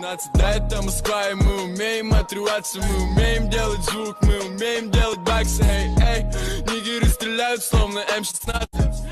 Да, это Москва, и мы умеем отрываться, мы умеем делать звук, мы умеем делать баксы, эй, эй, нигеры стреляют, словно М-16.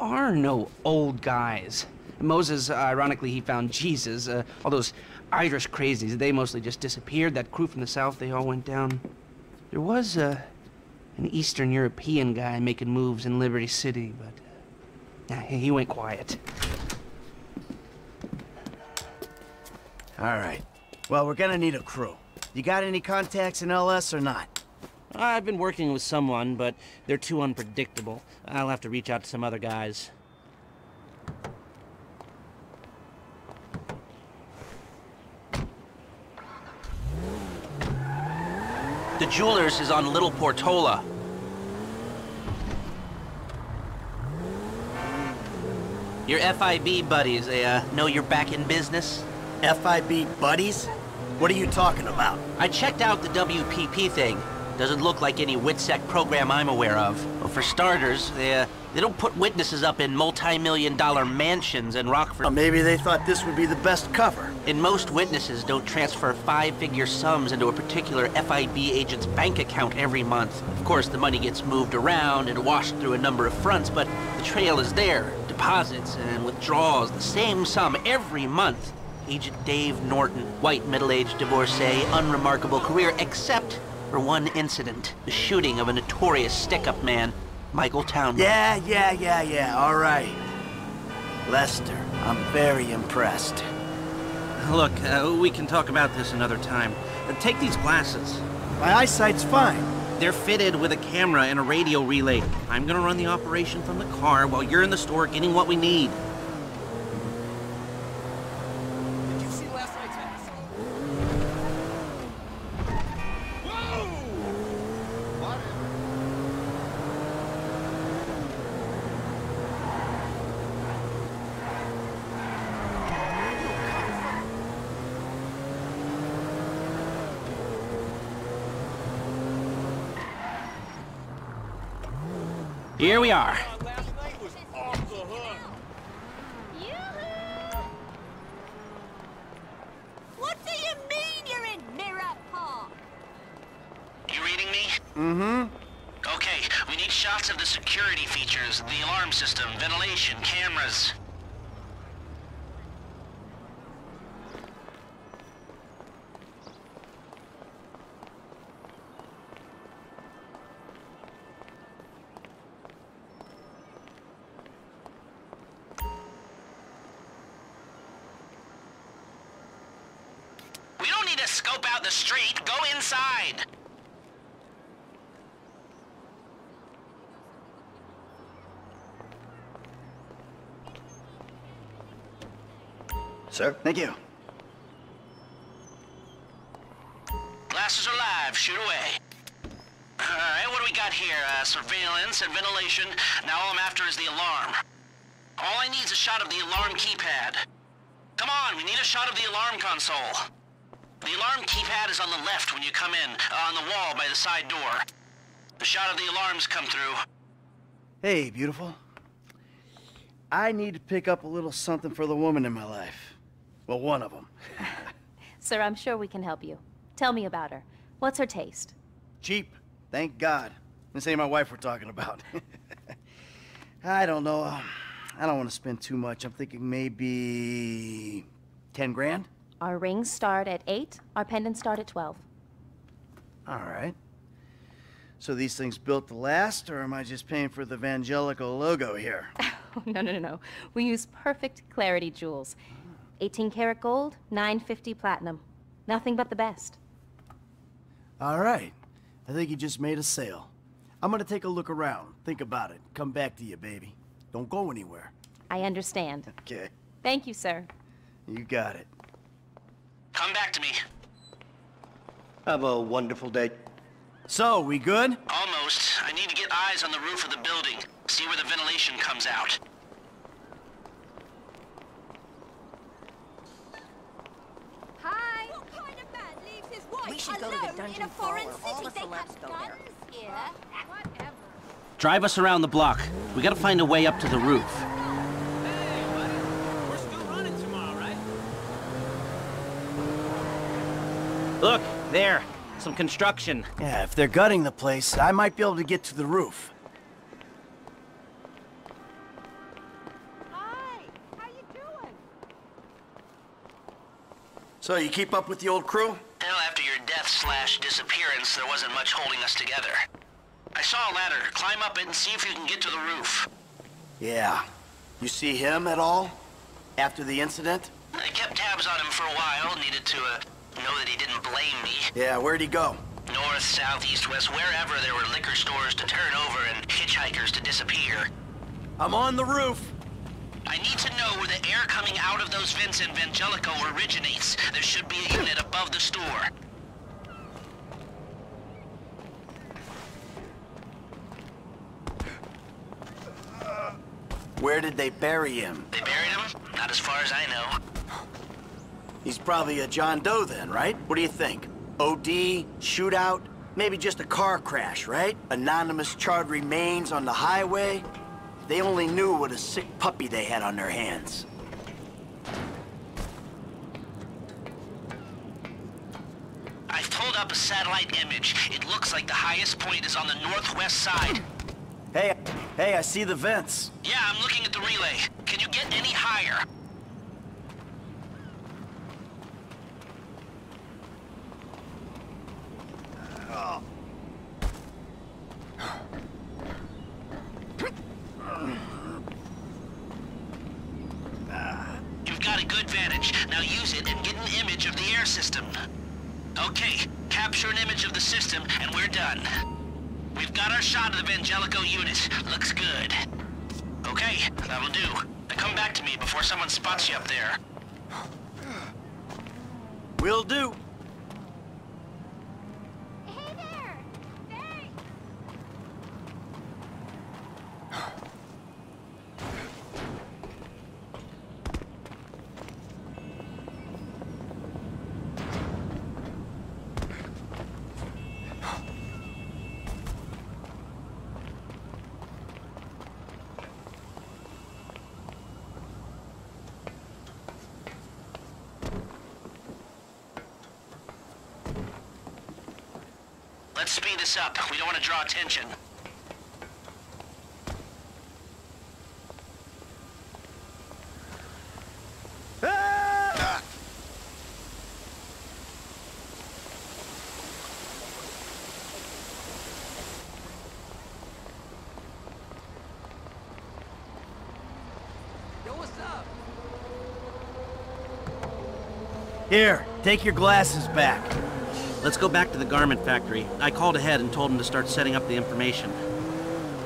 are no old guys. Moses, uh, ironically, he found Jesus. Uh, all those Irish crazies, they mostly just disappeared. That crew from the south, they all went down. There was uh, an Eastern European guy making moves in Liberty City, but uh, he went quiet. All right. Well, we're gonna need a crew. You got any contacts in LS or not? I've been working with someone, but they're too unpredictable. I'll have to reach out to some other guys. The jeweler's is on Little Portola. Your FIB buddies, they uh, know you're back in business? FIB buddies? What are you talking about? I checked out the WPP thing. Doesn't look like any WITSEC program I'm aware of. Well, for starters, they, uh, they don't put witnesses up in multi-million dollar mansions in Rockford. Well, maybe they thought this would be the best cover. And most witnesses don't transfer five-figure sums into a particular FIB agent's bank account every month. Of course, the money gets moved around and washed through a number of fronts, but the trail is there. Deposits and withdrawals, the same sum every month. Agent Dave Norton, white middle-aged divorcee, unremarkable career, except for one incident. The shooting of a notorious stick-up man, Michael Townley. Yeah, yeah, yeah, yeah, all right. Lester, I'm very impressed. Look, uh, we can talk about this another time. Uh, take these glasses. My eyesight's fine. They're fitted with a camera and a radio relay. I'm gonna run the operation from the car while you're in the store getting what we need. Here we are. Last night was off the hook. Yoo-hoo! What do you mean you're in Mirror Park? You reading me? Mm-hmm. Okay, we need shots of the security features, the alarm system, ventilation, cameras. We don't need to scope out the street. Go inside. Sir? Thank you. Glasses are live. Shoot away. Alright, what do we got here? Uh, surveillance and ventilation. Now all I'm after is the alarm. All I need is a shot of the alarm keypad. Come on, we need a shot of the alarm console. The alarm keypad is on the left when you come in, uh, on the wall by the side door. The shot of the alarms come through. Hey, beautiful. I need to pick up a little something for the woman in my life. Well, one of them. Sir, I'm sure we can help you. Tell me about her. What's her taste? Cheap. Thank God. This ain't my wife we're talking about. I don't know. um, I don't want to spend too much. I'm thinking maybe 10 grand? Our rings start at 8, our pendants start at 12. All right. So these things built to last, or am I just paying for the Vangelico logo here? Oh, no, no, no, no. We use perfect clarity jewels. 18 karat gold, 950 platinum. Nothing but the best. All right. I think you just made a sale. I'm gonna take a look around, think about it, come back to you, baby. Don't go anywhere. I understand. Okay. Thank you, sir. You got it. Come back to me. Have a wonderful day. So, we good? Almost. I need to get eyes on the roof of the building. See where the ventilation comes out. Hi. What kind of man leaves his wife We should go to the alone in dungeon a foreign crawler. All city? the They celebs have go there. here. Drive us around the block. We gotta find a way up to the roof. Hey, buddy. We're still running tomorrow, right? Look, there. Some construction. Yeah, if they're gutting the place, I might be able to get to the roof. Hi. How you doing? So, you keep up with the old crew? Well, after your death slash disappearance, there wasn't much holding us together. I saw a ladder. Climb up it and see if you can get to the roof. Yeah. You see him at all? After the incident? I kept tabs on him for a while. Needed to uh, know that he didn't blame me. Yeah, where'd he go? North, south, east, west, wherever there were liquor stores to turn over and hitchhikers to disappear. I'm on the roof. I need to know where the air coming out of those vents in Vangelico originates. There should be a unit above the store. Where did they bury him? They buried him? Not as far as I know. He's probably a John Doe then, right? What do you think? OD, shootout, maybe just a car crash, right? Anonymous charred remains on the highway. They only knew what a sick puppy they had on their hands. I've pulled up a satellite image. It looks like the highest point is on the northwest side. Hey, hey, I see the vents. Yeah, I'm looking at the relay. Can you get any higher? You've got a good vantage. Now use it and get an image of the air system. Okay, capture an image of the system and we're done. We've got our shot of the Vangelico unit. Looks good. Okay, that'll do. Now come back to me before someone spots you up there. Will do. Let's speed this up. We don't want to draw attention. Yo, what's up? Here, take your glasses back. Let's go back to the garment factory. I called ahead and told him to start setting up the information.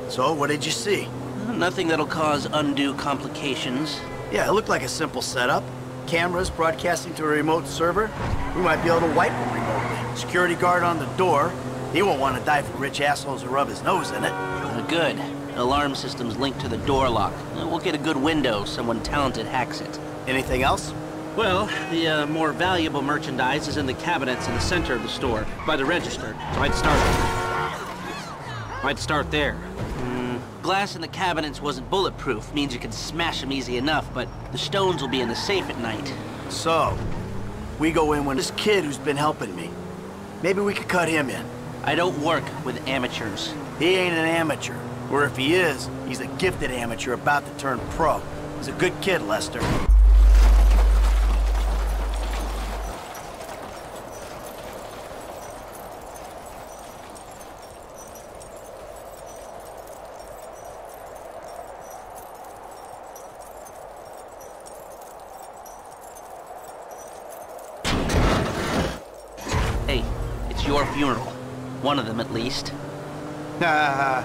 So, what did you see? Nothing that'll cause undue complications. Yeah, it looked like a simple setup. Cameras broadcasting to a remote server. We might be able to wipe it remotely. Security guard on the door. He won't want to die for rich assholes who rub his nose in it. Uh, good. Alarm system's linked to the door lock. Uh, We'll get a good window. Someone talented hacks it. Anything else? Well, the uh, more valuable merchandise is in the cabinets in the center of the store, by the register. So I'd start. I'd start there. Mm, glass in the cabinets wasn't bulletproof, means you can smash them easy enough, but the stones will be in the safe at night. So, we go in when this kid who's been helping me. Maybe we could cut him in. I don't work with amateurs. He ain't an amateur. Or if he is, he's a gifted amateur about to turn pro. He's a good kid, Lester. Hey, it's your funeral. One of them, at least. Ah,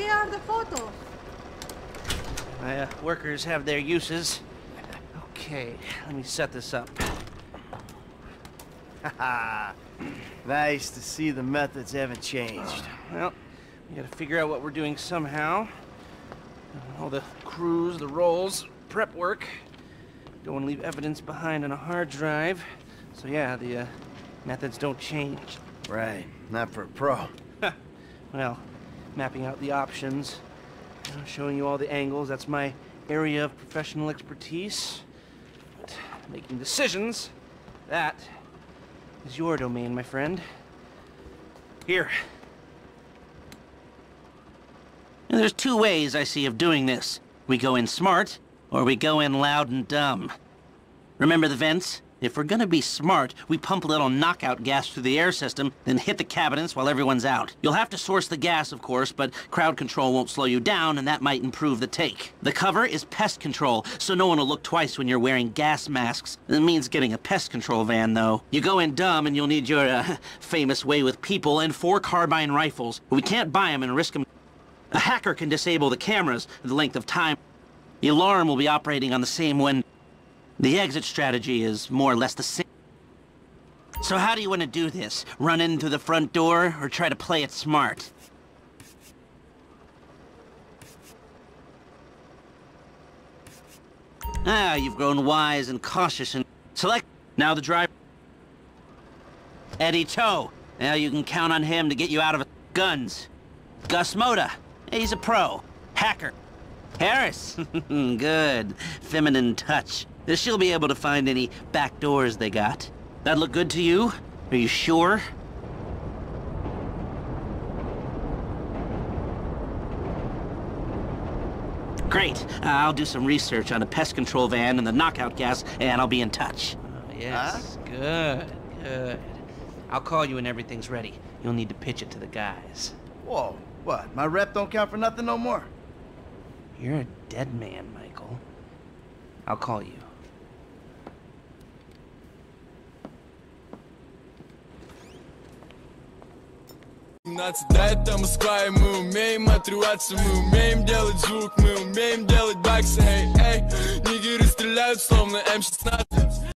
Here are the photos. My uh, workers have their uses. Okay, let me set this up. nice to see the methods haven't changed. Well, we gotta figure out what we're doing somehow. All the crews, the roles, prep work. Don't want to leave evidence behind on a hard drive. So yeah, the uh, methods don't change. Right, not for a pro. Well, mapping out the options, you know, showing you all the angles, that's my area of professional expertise. But making decisions, that is your domain, my friend. Here. And there's two ways I see of doing this. We go in smart, or we go in loud and dumb. Remember the vents? If we're gonna be smart, we pump a little knockout gas through the air system, then hit the cabinets while everyone's out. You'll have to source the gas, of course, but crowd control won't slow you down, and that might improve the take. The cover is pest control, so no one will look twice when you're wearing gas masks. It means getting a pest control van, though. You go in dumb, and you'll need your, uh, famous way with people and four carbine rifles. We can't buy them and risk them. A hacker can disable the cameras the length of time. The alarm will be operating on the same window. The exit strategy is more or less the same. So how do you want to do this? Run in through the front door, or try to play it smart? Ah, you've grown wise and cautious and select. Now the driver. Eddie Toh. Now you can count on him to get you out of guns. Gus Moda. He's a pro. Hacker. Harris. good. Feminine touch. She'll be able to find any back doors they got. That look good to you? Are you sure? Great. I'll do some research on a pest control van and the knockout gas, and I'll be in touch. Oh, yes, good, Good. I'll call you when everything's ready. You'll need to pitch it to the guys. Whoa, what? My rep don't count for nothing no more? You're a dead man, Michael. I'll call you. Дай там Москва, мы умеем отрываться, мы умеем делать звук, мы умеем делать баксы, эй, эй Нигеры стреляют, словно М16